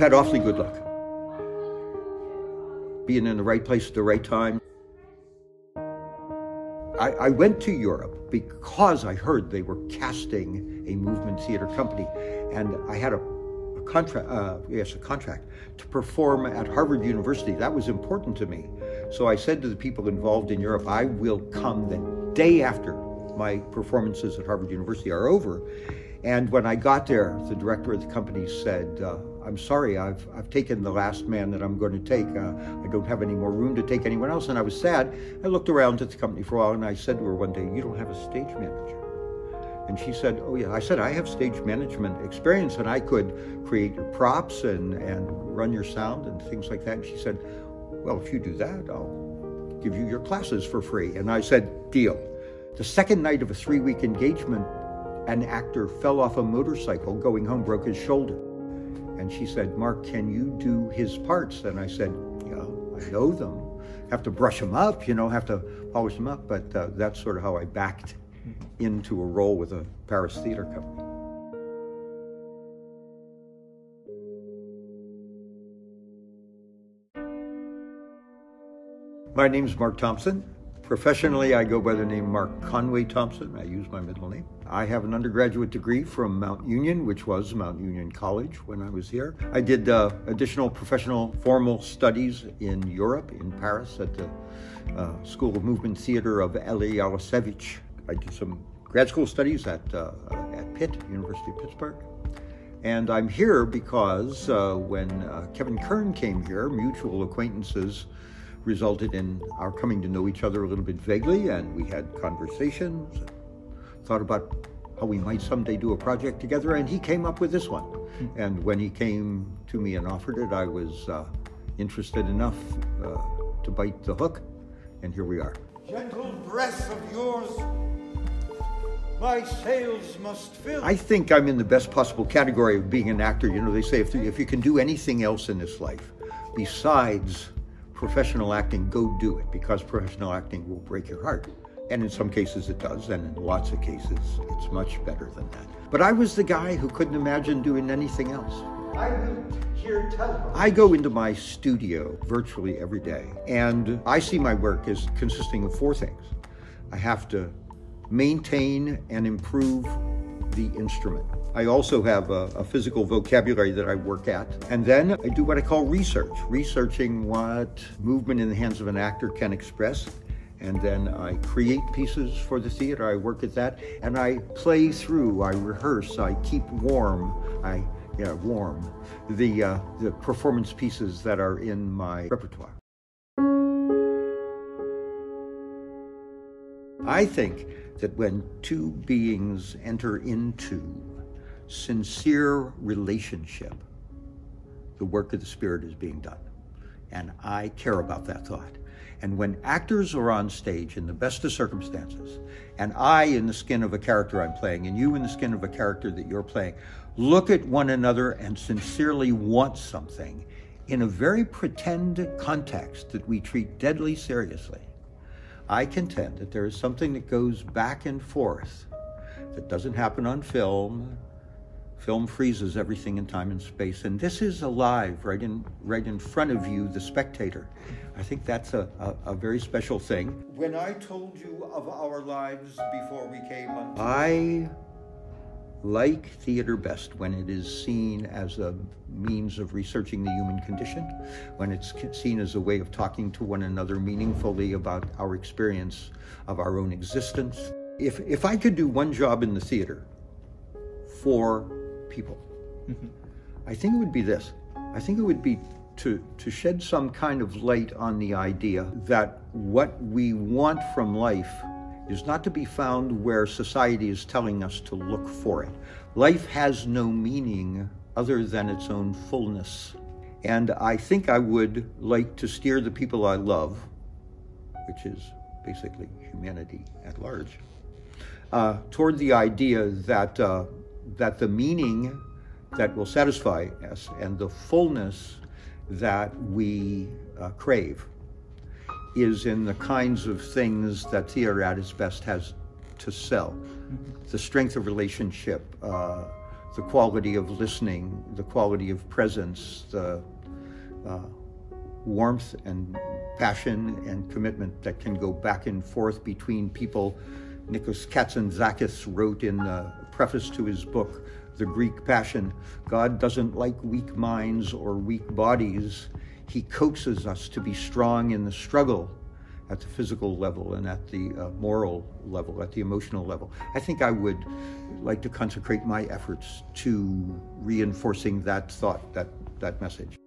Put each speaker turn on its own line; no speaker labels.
had awfully good luck. Being in the right place at the right time. I, I went to Europe because I heard they were casting a movement theater company, and I had a, contract, uh, yes, a contract to perform at Harvard University. That was important to me. So I said to the people involved in Europe, I will come the day after my performances at Harvard University are over. And when I got there, the director of the company said, uh, I'm sorry, I've, I've taken the last man that I'm going to take. Uh, I don't have any more room to take anyone else. And I was sad. I looked around at the company for a while and I said to her one day, You don't have a stage manager. And she said, Oh, yeah. I said, I have stage management experience and I could create props and, and run your sound and things like that. And she said, Well, if you do that, I'll give you your classes for free. And I said, Deal. The second night of a three week engagement, an actor fell off a motorcycle going home, broke his shoulder. And she said, Mark, can you do his parts? And I said, Yeah, I know them. Have to brush them up, you know, have to polish them up. But uh, that's sort of how I backed into a role with a Paris theater company. My name is Mark Thompson. Professionally, I go by the name Mark Conway Thompson. I use my middle name. I have an undergraduate degree from Mount Union, which was Mount Union College when I was here. I did uh, additional professional formal studies in Europe, in Paris, at the uh, School of Movement Theater of Elie Yaroslevich. I did some grad school studies at, uh, at Pitt, University of Pittsburgh. And I'm here because uh, when uh, Kevin Kern came here, mutual acquaintances resulted in our coming to know each other a little bit vaguely, and we had conversations, thought about how we might someday do a project together, and he came up with this one. Hmm. And when he came to me and offered it, I was uh, interested enough uh, to bite the hook, and here we are.
Gentle breath of yours, my sails must fill.
I think I'm in the best possible category of being an actor. You know, they say if, if you can do anything else in this life besides professional acting, go do it because professional acting will break your heart. And in some cases it does, and in lots of cases it's much better than that. But I was the guy who couldn't imagine doing anything else.
I will hear tell.
I go into my studio virtually every day, and I see my work as consisting of four things. I have to maintain and improve the instrument. I also have a, a, physical vocabulary that I work at. And then I do what I call research, researching what movement in the hands of an actor can express. And then I create pieces for the theater. I work at that. And I play through, I rehearse, I keep warm, I, yeah, warm, the, uh, the performance pieces that are in my repertoire. I think that when two beings enter into sincere relationship, the work of the Spirit is being done. And I care about that thought. And when actors are on stage in the best of circumstances, and I in the skin of a character I'm playing, and you in the skin of a character that you're playing, look at one another and sincerely want something in a very pretend context that we treat deadly seriously, I contend that there is something that goes back and forth that doesn't happen on film, Film freezes everything in time and space, and this is alive right in right in front of you, the spectator. I think that's a, a, a very special thing.
When I told you of our lives before we came
I like theater best when it is seen as a means of researching the human condition, when it's seen as a way of talking to one another meaningfully about our experience of our own existence. If, if I could do one job in the theater for people. Mm-hmm. I think it would be this. I think it would be to, to shed some kind of light on the idea that what we want from life is not to be found where society is telling us to look for it. Life has no meaning other than its own fullness. And I think I would like to steer the people I love, which is basically humanity at large, uh, toward the idea that uh, that the meaning that will satisfy us and the fullness that we uh, crave is in the kinds of things that theater at its best has to sell. Mm-hmm. The strength of relationship, uh, the quality of listening, the quality of presence, the uh, warmth and passion and commitment that can go back and forth between people. Nikos Kazantzakis wrote in the preface to his book, The Greek Passion God doesn't like weak minds or weak bodies. He coaxes us to be strong in the struggle at the physical level and at the uh, moral level, at the emotional level. I think I would like to consecrate my efforts to reinforcing that thought, that, that message.